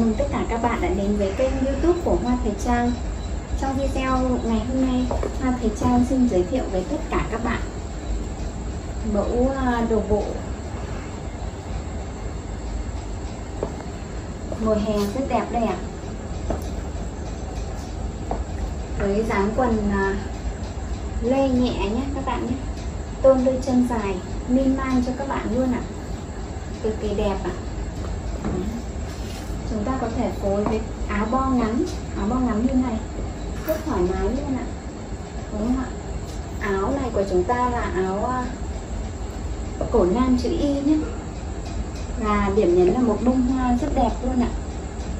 mừng tất cả các bạn đã đến với kênh youtube của Hoa Thời Trang. Trong video ngày hôm nay, Hoa Thời Trang xin giới thiệu với tất cả các bạn Mẫu ờ, đồ bộ. Mùa hè rất đẹp đây ạ. Với dáng quần ờ, lê nhẹ nhé các bạn nhé. Tôn đôi chân dài, min man cho các bạn luôn ạ. Cực kỳ đẹp ạ chúng ta có thể phối với áo bo ngắn, áo bo ngắn như này. Rất thoải mái luôn ạ. Đúng không ạ? Áo này của chúng ta là áo à, cổ nam chữ y nhé. Và điểm nhấn là một bông hoa rất đẹp luôn ạ.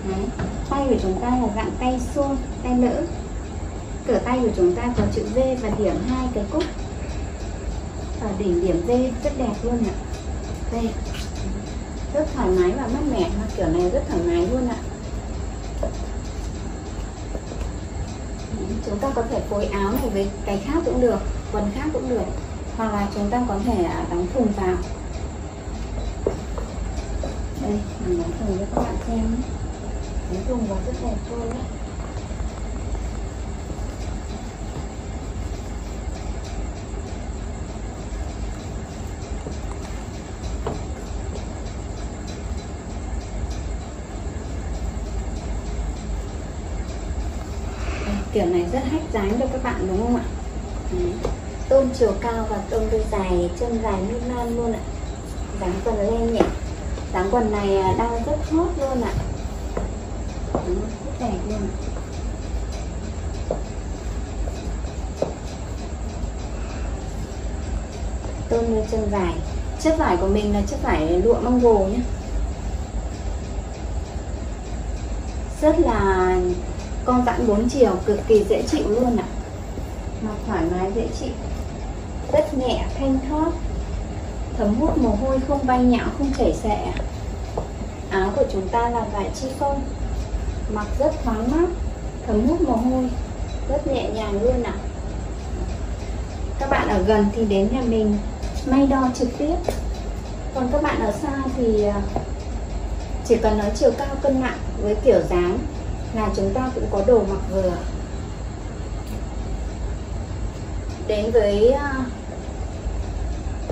Đấy. tay của chúng ta là dạng tay xô, tay lỡ. Cửa tay của chúng ta có chữ V và điểm hai cái cúc. Ở đỉnh điểm V rất đẹp luôn ạ. Đây rất thoải mái và mát mẻ, mà kiểu này rất thoải mái luôn ạ. Chúng ta có thể phối áo này với cái khác cũng được, quần khác cũng được, hoặc là chúng ta có thể à, đóng thùng vào. Đây, mình đóng thùng cho các bạn xem đóng thùng vào rất đẹp luôn đấy. Kiểu này rất hách dáng cho các bạn, đúng không ạ? Ừ. Đấy. tôn chiều cao và tôn đôi dài, chân dài như man luôn ạ. Dáng quần lên nhẹ dáng quần này à, đang rất hot luôn ạ. Ừ, rất đẹp luôn tôn đôi chân dài. Chất vải của mình là chất vải lụa măng gồ nhé. Rất là con giãn 4 chiều, cực kỳ dễ chịu luôn ạ. Mặc thoải mái dễ chịu. Rất nhẹ, thanh thoát. Thấm hút mồ hôi không bay nhão, không chảy xệ áo của chúng ta là vải chi mặc rất thoáng mát, thấm hút mồ hôi. Rất nhẹ nhàng luôn ạ. Các bạn ở gần thì đến nhà mình, may đo trực tiếp. Còn các bạn ở xa thì à, chỉ cần nói chiều cao cân nặng với kiểu dáng là chúng ta cũng có đồ mặc vừa. Đến với à,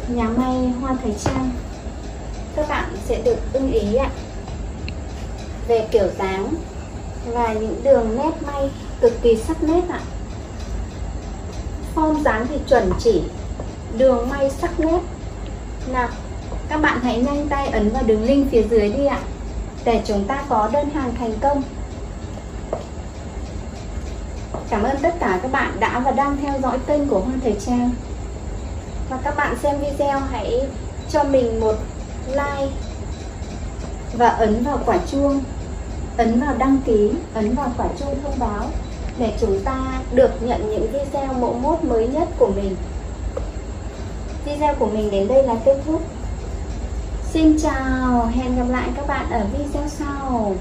nhà may hoa thời trang. Các bạn sẽ được ưng ý ạ. Về kiểu dáng và những đường nét may cực kỳ sắc nét ạ. Form dáng thì chuẩn chỉ, đường may sắc nét. Nào, các bạn hãy nhanh tay ấn vào đường link phía dưới đi ạ. Để chúng ta có đơn hàng thành công. Cảm ơn tất cả các bạn đã và đang theo dõi kênh của Hoa Thời Trang. Và các bạn xem video hãy cho mình một like Và ấn vào quả chuông Ấn vào đăng ký, ấn vào quả chuông thông báo Để chúng ta được nhận những video mẫu mốt mới nhất của mình. Video của mình đến đây là kết thúc. Xin chào, hẹn gặp lại các bạn ở video sau.